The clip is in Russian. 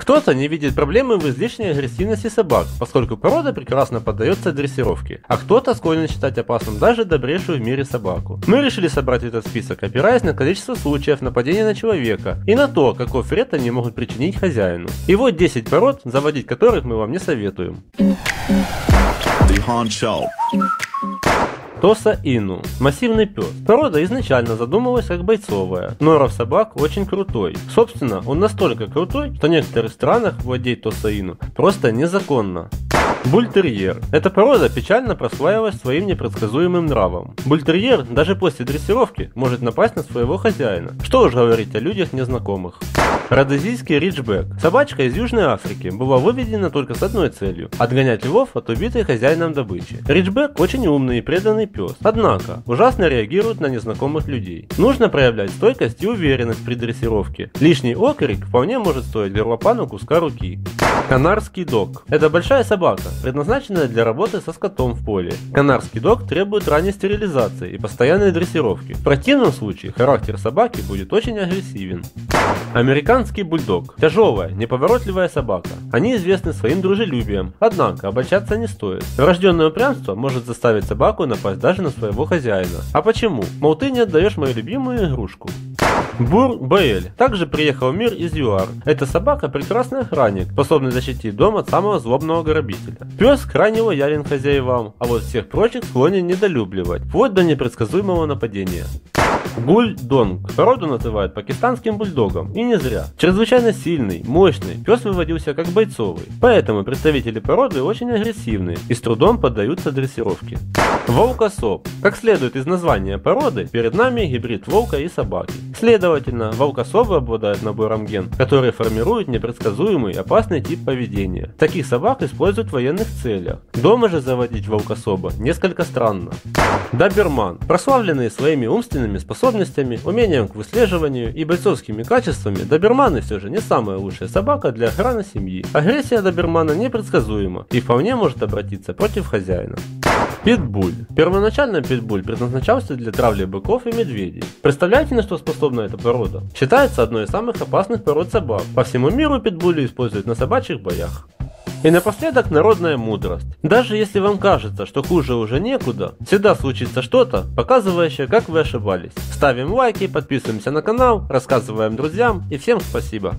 Кто-то не видит проблемы в излишней агрессивности собак, поскольку порода прекрасно поддается дрессировке, а кто-то склонен считать опасным даже добрейшую в мире собаку. Мы решили собрать этот список, опираясь на количество случаев нападения на человека и на то, какой вред они могут причинить хозяину. И вот 10 пород, заводить которых мы вам не советуем. The. Тоса Ину. Массивный пес. Порода изначально задумывалась как бойцовая, но ров собак очень крутой. Собственно, он настолько крутой, что в некоторых странах владеть Тоса Ину просто незаконно. Бультерьер. Эта порода печально прославилась своим непредсказуемым нравом. Бультерьер даже после дрессировки может напасть на своего хозяина. Что уж говорить о людях незнакомых. Родезийский риджбек. Собачка из Южной Африки была выведена только с одной целью – отгонять львов от убитой хозяином добычи. Риджбек очень умный и преданный пес, однако ужасно реагирует на незнакомых людей. Нужно проявлять стойкость и уверенность при дрессировке. Лишний окрик вполне может стоить горлопану куска руки. Канарский дог. Это большая собака, предназначенная для работы со скотом в поле. Канарский дог требует ранней стерилизации и постоянной дрессировки. В противном случае характер собаки будет очень агрессивен. Американский бульдог. Тяжелая, неповоротливая собака. Они известны своим дружелюбием, однако обольщаться не стоит. Врожденное упрямство может заставить собаку напасть даже на своего хозяина. А почему? Мол, ты не отдаешь мою любимую игрушку. Бур Баэль также приехал в мир из ЮАР. Эта собака прекрасный охранник, способный защитить дом от самого злобного грабителя. Пес крайне лоялен хозяевам, а вот всех прочих склонен недолюбливать, вплоть до непредсказуемого нападения. Бульдонг. Породу называют пакистанским бульдогом. И не зря. Чрезвычайно сильный, мощный, пес выводился как бойцовый. Поэтому представители породы очень агрессивны и с трудом поддаются дрессировке. Волкосоп. Как следует из названия породы, перед нами гибрид волка и собаки. Следовательно, волкособы обладают набором ген, который формирует непредсказуемый опасный тип поведения. Таких собак используют в военных целях. Дома же заводить волкособа несколько странно. Доберман. Прославленные своими умственными способностями, умением к выслеживанию и бойцовскими качествами, доберманы все же не самая лучшая собака для охраны семьи. Агрессия добермана непредсказуема и вполне может обратиться против хозяина. Питбуль. Первоначально питбуль предназначался для травли быков и медведей. Представляете, на что способна эта порода? Считается одной из самых опасных пород собак. По всему миру питбули используют на собачьих боях. И напоследок народная мудрость. Даже если вам кажется, что хуже уже некуда, всегда случится что-то, показывающее, как вы ошибались. Ставим лайки, подписываемся на канал, рассказываем друзьям и всем спасибо.